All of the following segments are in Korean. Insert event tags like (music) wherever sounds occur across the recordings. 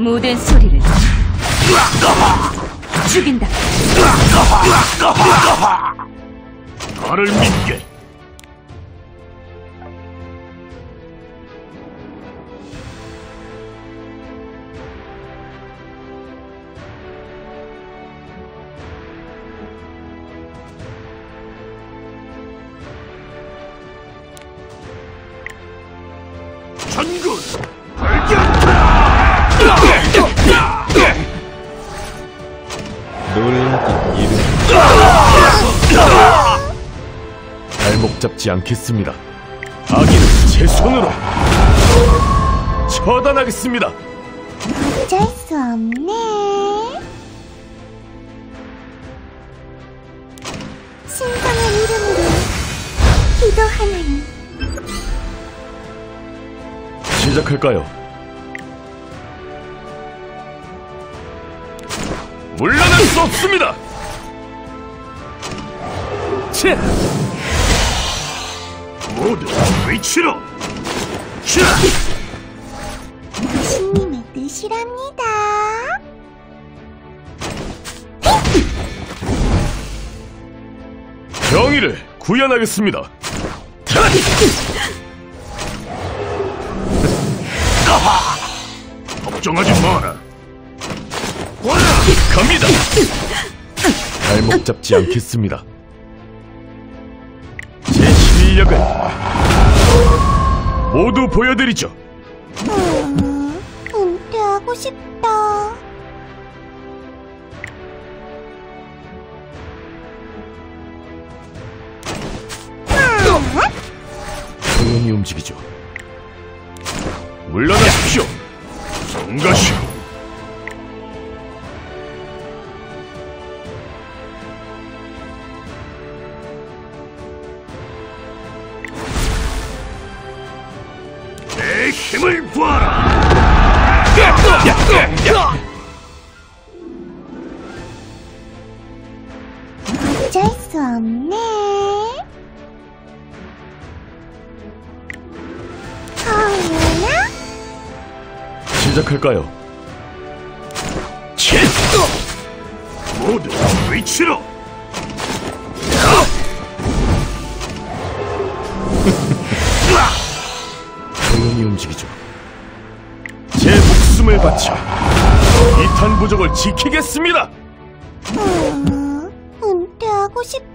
모든 소리를 죽인다. 나를 믿게. 전군 놀라 발목 잡지 않겠습니다 아기는 제 손으로 처단하겠습니다 어쩔 수 없네. 신성한 이름으로 기도하나니 시작할까요? 물러날 수 없습니다 치! 모두 위치로! 치! 신님의 뜻이랍니다. 정의를 구현하겠습니다 걱정하지 마라. 갑니다 발목 잡지 않겠습니다 제 실력을 모두 보여드리죠. 음, 은퇴하고 싶다. 조용히 움직이죠. 물러나십시오. 성가시 내 힘을 보아라! 어쩔 수 없네. 어머나? 시작할까요? 치! 모두 위치로! 바쳐 이탄 부족을 지키겠습니다 음, 은퇴하고 싶다.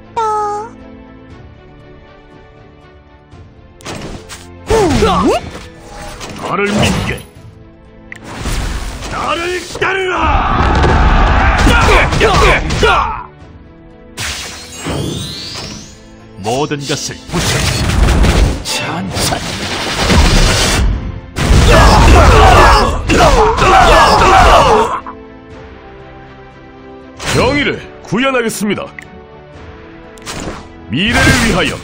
나를 믿게! 나를 따르라! 모든 것을 부셔 구현하겠습니다. 미래를 위하여.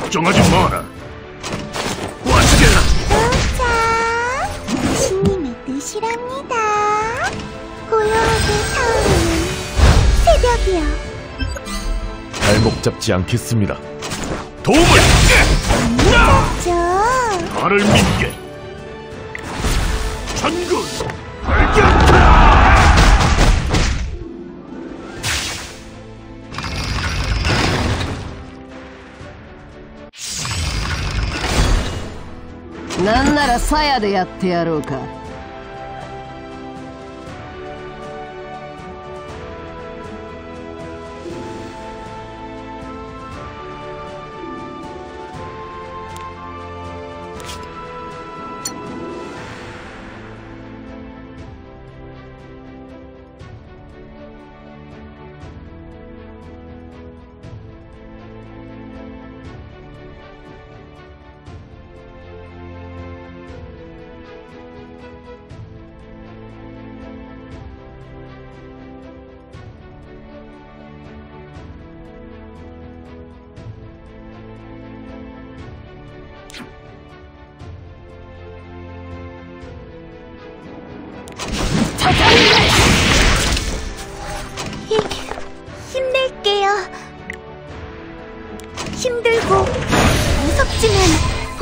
걱정하지 마라. 와스게라 자, 신님의 뜻이랍니다. 고요하게 타오르는 새벽이여. 발목 잡지 않겠습니다. 도움을! 저 나를 믿게. 전군 なんなら鞘でやってやろうか。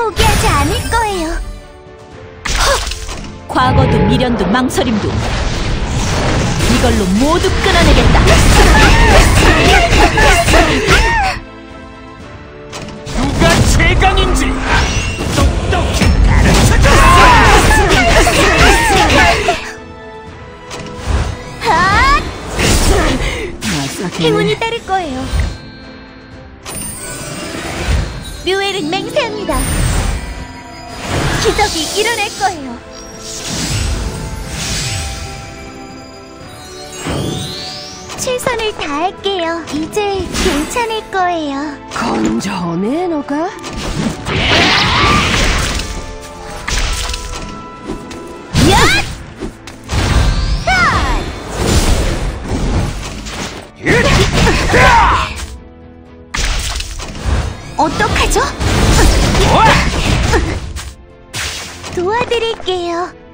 포기하지 않을 거예요. 과거도 미련도 망설임도 이걸로 모두 끊어내겠다. 누가 최강인지 똑똑히 가르쳐줘. 행운이 따를 거예요. 류엘은 맹세합니다. 기적이 일어날 거예요. 최선을 다할게요. 이제 괜찮을 거예요. 건전해, 너가? 어떡하죠? 도와드릴게요.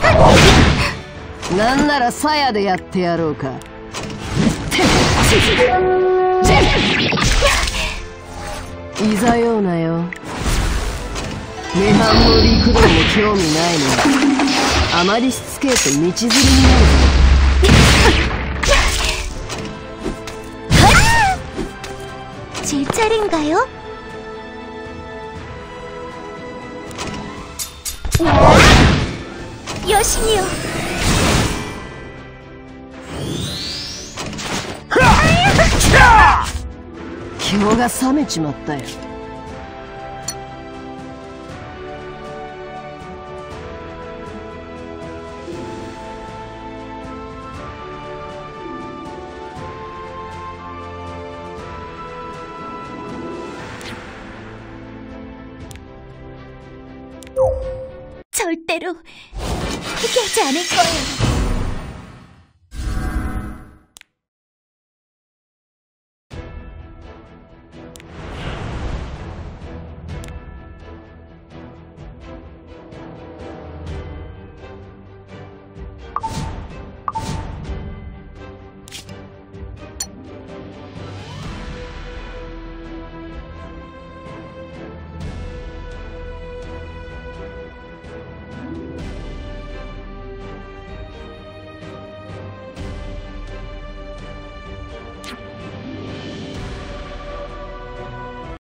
그, なんなら鞘でやってやろうか (laughs) いざようなよ。涅槃も陸道も興味ないの、あまりしつけえと道連れになる。ぞちっちゃりんよ。よしによ気が冷めちまったよ절대로 포기하지 않을 거예요.